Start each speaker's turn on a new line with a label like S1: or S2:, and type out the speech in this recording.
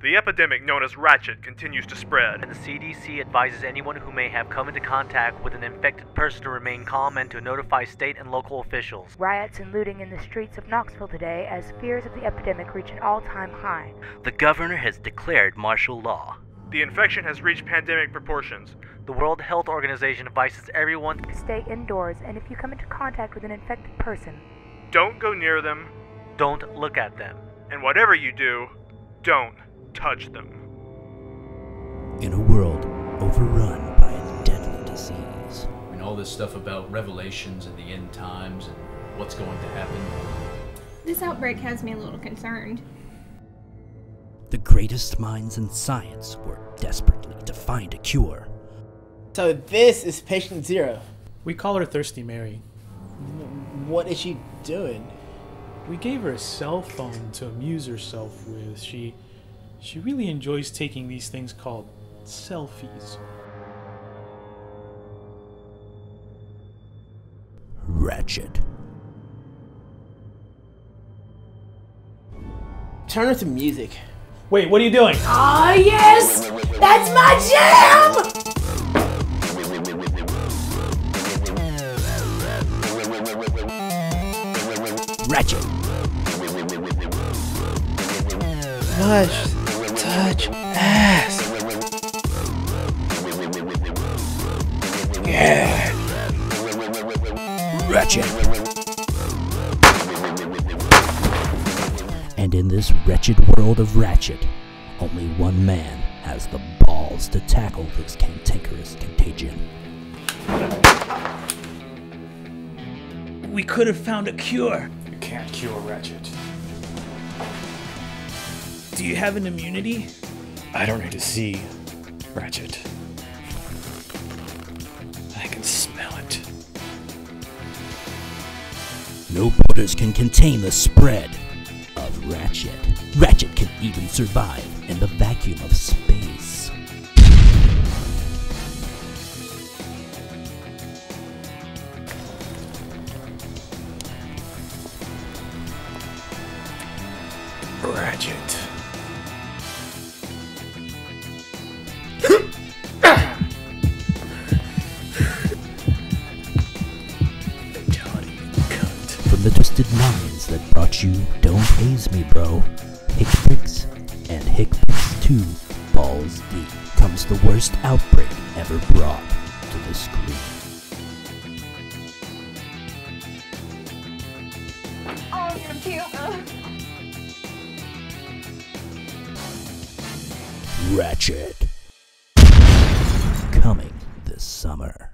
S1: The epidemic known as Ratchet continues to spread.
S2: And the CDC advises anyone who may have come into contact with an infected person to remain calm and to notify state and local officials.
S3: Riots and looting in the streets of Knoxville today as fears of the epidemic reach an all time high.
S4: The governor has declared martial law.
S1: The infection has reached pandemic proportions.
S2: The World Health Organization advises everyone
S3: to stay indoors, and if you come into contact with an infected person,
S1: don't go near them,
S2: don't look at them,
S1: and whatever you do, don't touch them.
S5: In a world overrun by a deadly disease.
S6: And all this stuff about revelations and the end times and what's going to happen.
S7: This outbreak has me a little concerned.
S5: The greatest minds in science work desperately to find a cure.
S8: So this is patient zero.
S9: We call her Thirsty Mary.
S8: What is she doing?
S9: We gave her a cell phone to amuse herself with. She she really enjoys taking these things called selfies.
S5: Ratchet.
S8: Turn it to music.
S9: Wait, what are you doing?
S10: Ah, oh, yes! That's my jam!
S5: Ratchet.
S8: Hush touch ass.
S5: Yeah. Ratchet. And in this wretched world of Ratchet, only one man has the balls to tackle this cantankerous contagion.
S11: We could have found a cure.
S9: You can't cure Ratchet.
S11: Do you have an immunity?
S12: I don't need to see Ratchet. I can smell it.
S5: No borders can contain the spread of Ratchet. Ratchet can even survive in the vacuum of space.
S12: Ratchet.
S5: Twisted minds that brought you Don't Haze Me Bro, Hickpix, and Hickpix 2 Balls Deep comes the worst outbreak ever brought to the screen.
S7: Oh.
S5: Ratchet. Coming this summer.